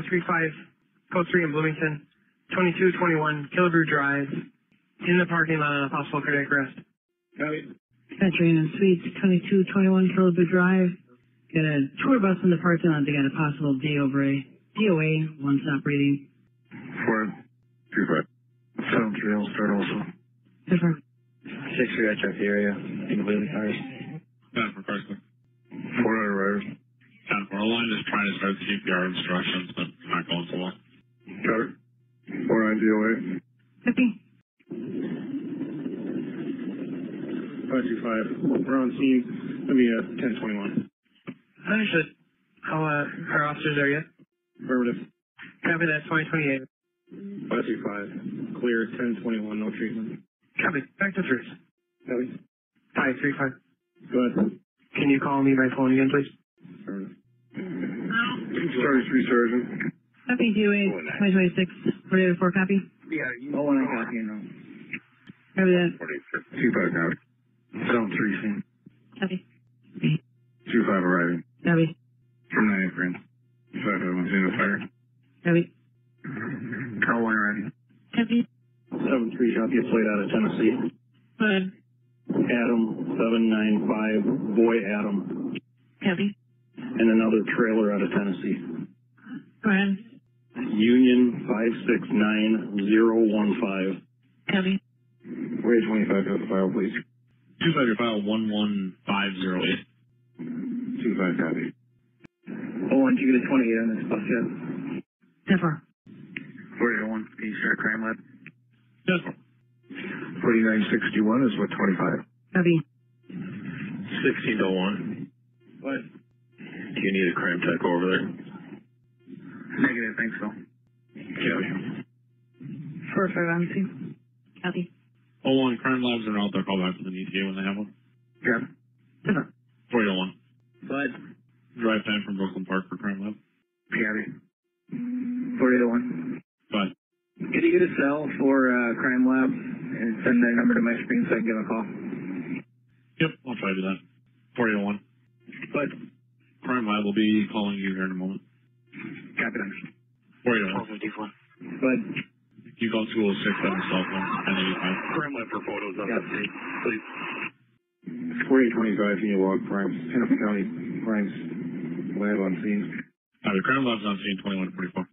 535, code 3 in Bloomington, 2221 Killebrew Drive, in the parking lot on a possible cardiac arrest. Copy. Entering in Suites 2221 Killebrew Drive. Got a tour bus in the parking lot. They got a possible DOA, DOA, one stop reading. Four, two, five. Seven, three, I'll start also. Different. Six, we got check the area, including cars. Ten for Chrysler. Four out of riders. Ten for line is trying to start CPR instructions, but Five two five. We're on scene. Let me, uh, ten twenty-one. Understood. How, uh, our officers there yet? Affirmative. Copy that, 2028. Five two five. Clear, ten twenty-one, no treatment. Copy, back to Bruce. Copy. 535. Go ahead. Can you call me by phone again, please? Affirmative. Sorry, three sergeant. Copy DOA 2026 484 copy. Yeah, Oh, one I got here now. Copy that. Two five now. Zone three scene. Copy. Two five arriving. Copy. From nine friends. Five five one scene fire. Copy. Car one arriving. Copy. Seven three shot gets laid out of Tennessee. Go. Adam seven nine five. Boy Adam. Copy. And another trailer out of Tennessee. Go ahead. Union five six nine zero one five. Copy. Wait twenty five to the file, please. Two five your file one one five zero eight. Two five copy. Oh, one, you get a 28 on this bus yet? Different. Forty oh one. Can you start crime lab? Yes. Forty nine sixty one is what twenty five. Copy. Sixteen oh one. What? Do you need a crime tech over there? Negative, thanks, so. Copy. Four five on scene. Copy. Oh one crime labs are out there. Call back to the ETA when they have one. Grab. Different. Forty oh one. Bud. Drive time from Brooklyn Park for crime lab. Copy. 4801. But Could you get a cell for, uh, crime lab and send their number to my screen so I can give a call? yep, I'll try to do that. Forty oh one. Bud. Crime lab will be calling you here in a moment. Copy that. Forty oh one. 1254. Bud. You call two oh six on your cell phone photos on yeah. that, please. 4825 Senior Log Prime, Hennepin County Primes, lab on scene. Uh, the crime lab's on scene 2144.